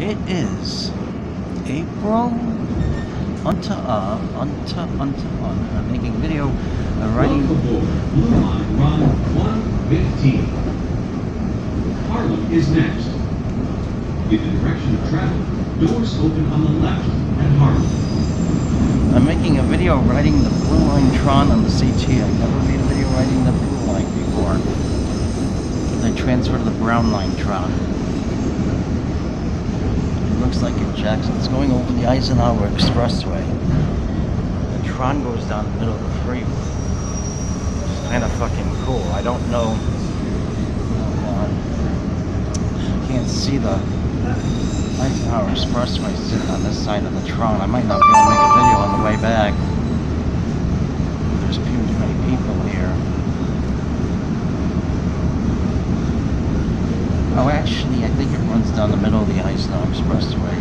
It is April unto uh unto unto on. I'm making video uh, writing Blue Line Run 115. Harlem is next. In the direction of travel, doors open on the left at Harlem. I'm making a video riding the Blue Line Tron on the CT. I never made a video riding the Blue Line before. I transferred to the Brown Line Tron. Looks like in Jackson. It's going over the Eisenhower Expressway. The Tron goes down the middle of the freeway. It's kind of fucking cool. I don't know. God. Can't see the Eisenhower Expressway sitting on this side of the Tron. I might not be able to make a video on the way back. There's too many people here. Oh, actually, I think it runs down the middle of the Eisenhower Expressway,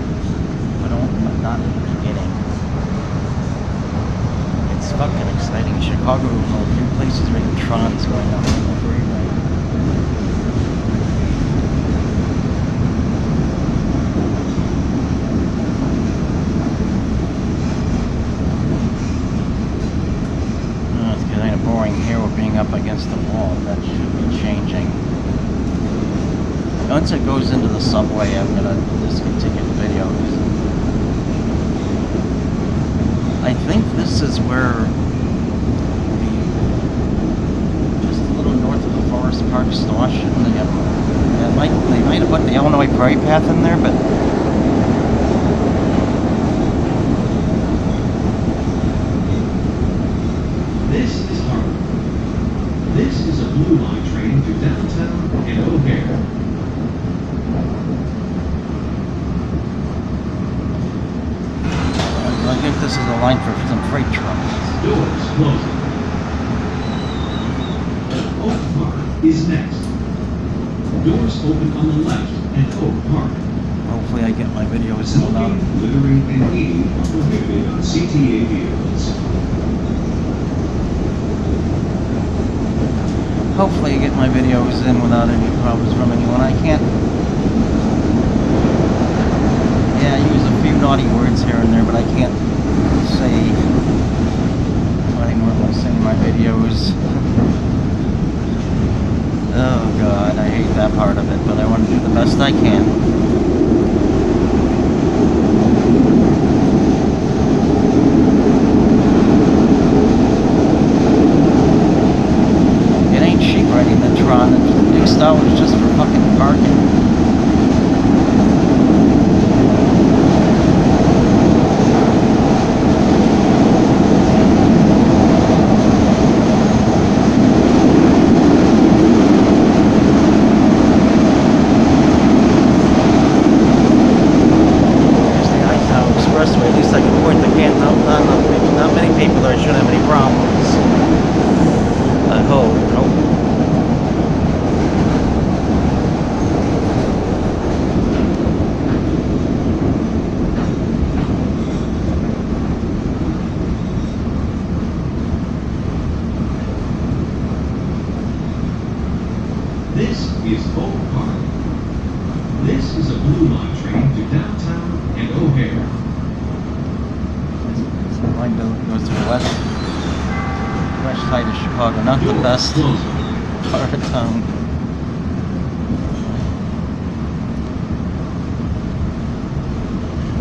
but on- not at the beginning. It's fucking exciting. Chicago is one of the few places where the Tron's going down the freeway. Uh, it's kind of boring here. We're being up against the wall. That should be changing. Once it goes into the subway, I'm gonna discontinue the video. I think this is where the just a little north of the Forest Park station. They have, yeah, might, they might have put the Illinois Prairie Path in there, but This is Harlem. This is a Blue Line train to downtown and O'Hare. I think this is a line for some freight trucks. Doors closing. Oak Park is next. Doors open on the left at Oak Park. Hopefully, I get my videos in without. Littering, and eating are prohibited on CTA vehicles. Hopefully, I get my videos in without any problems from anyone. I can't. Yeah, I use a few naughty words here and there, but I can't say any more than I say in my videos. Oh God, I hate that part of it, but I want to do the best I can. It ain't cheap riding the Tron. The big just for fucking parking. There's the Eisenhower Expressway. At least I can point the can. Not, not, not, maybe not many people there shouldn't have any problems. I hope. Nope. This is Oak Park. This is a Blue Line train to downtown and O'Hare. It's a line goes to the west, west side of Chicago. Not the best part of town.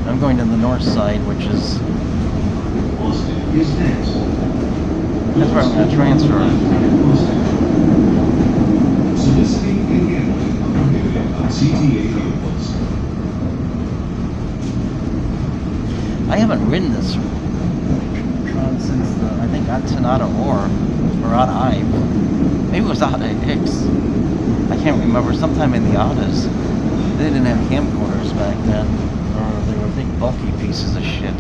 I'm going to the north side, which is. That's where I'm transfer. On CTA vehicles. I haven't ridden this Since the, I think Antonata Or or Odd Ive. Maybe it was Odd Hicks. I can't remember. Sometime in the Ottas. They didn't have camcorders back then, or they were big bulky pieces of shit.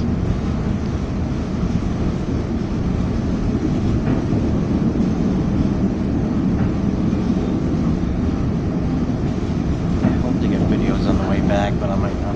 I hope to get videos on the way back, but I might not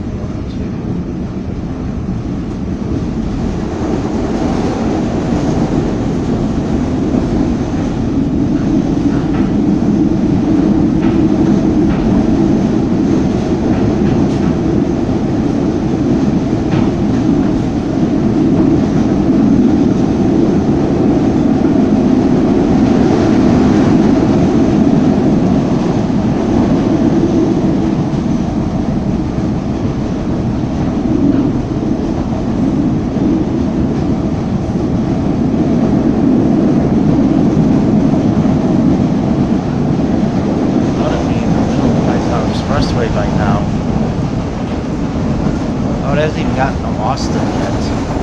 gotten to Austin yet.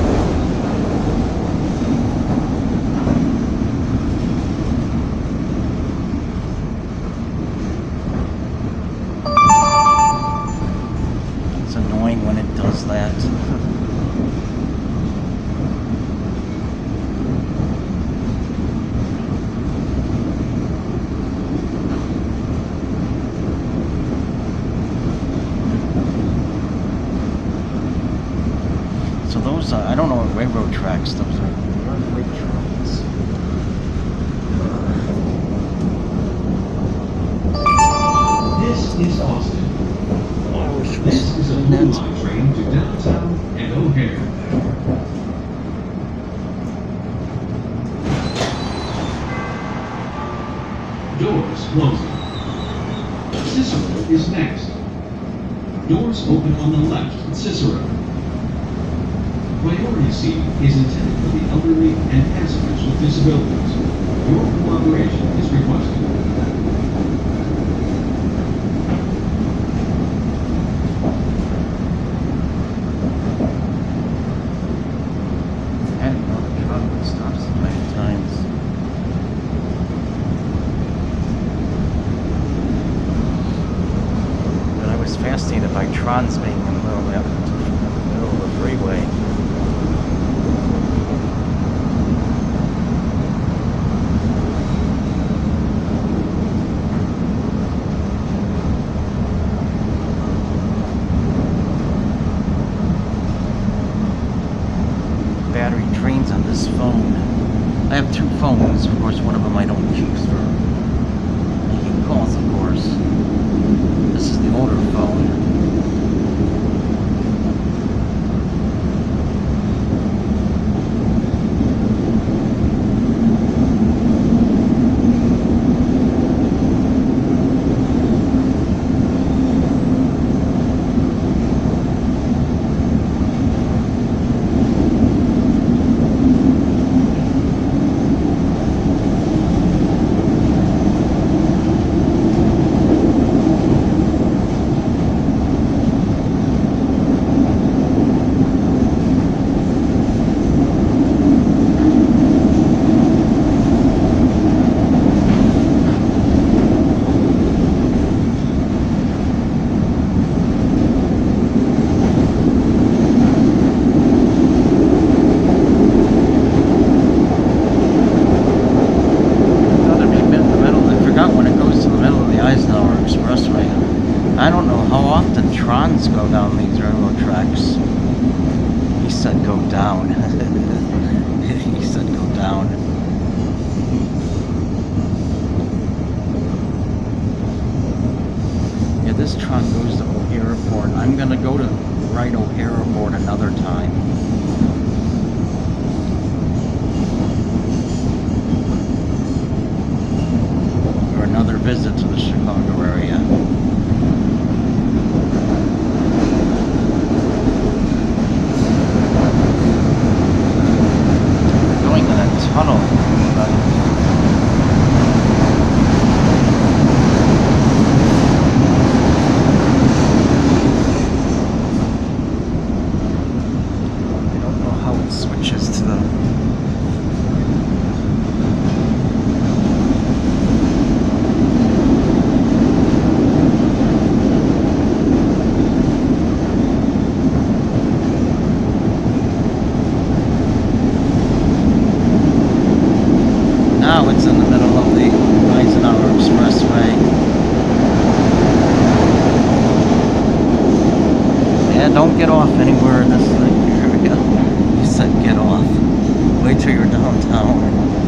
don't know railroad tracks. Those are railroad tracks. This is Austin. Oh, this is a new line train to downtown and O'Hare. Doors closing. Cicero is next. Doors open on the left Cicero. Priority seat is intended for the elderly and passengers with disabilities. Your cooperation is requested. fascinated by I have two phones, of course one of them I don't use for making calls, of course. This is the older phone. go down. To your downtown.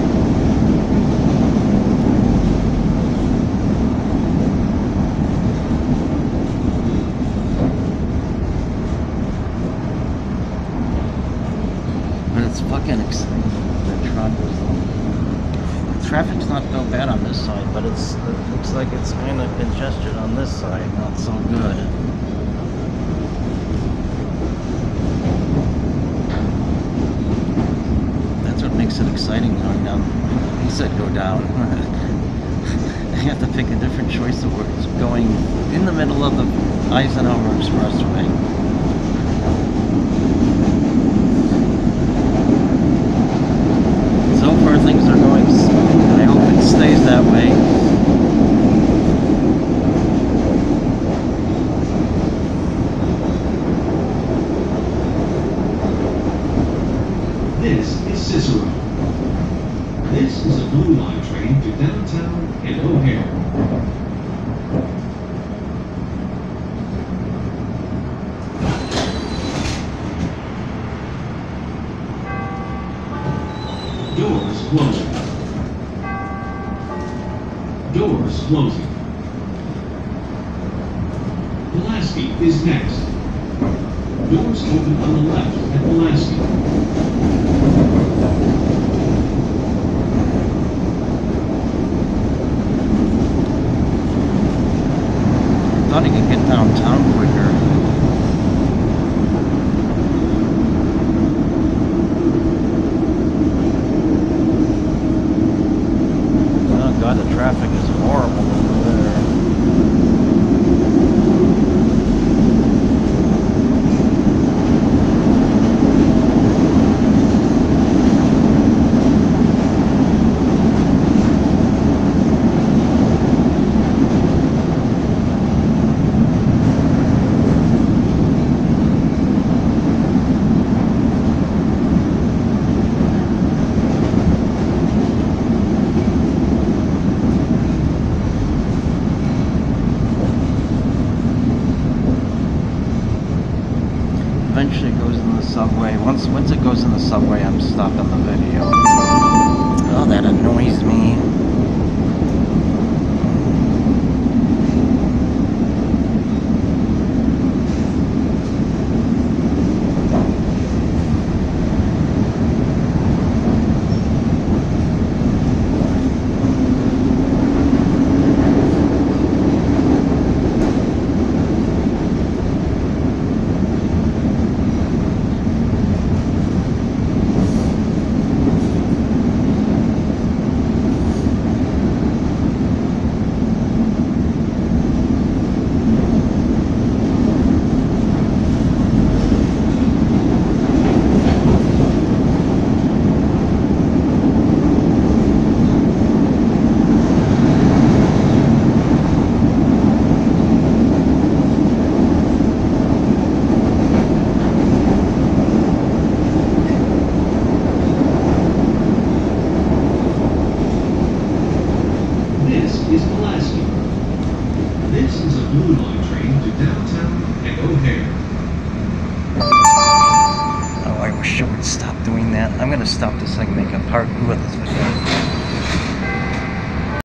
Said go down. I have to pick a different choice of words. Going in the middle of the Eisenhower Expressway Doors closing. Doors closing. Pulaski is next. Doors open on the left at Pulaski. Thought he could get downtown quicker. Oh god, the traffic is horrible over there. Eventually it goes in the subway. Once once it goes in the subway, I'm stopping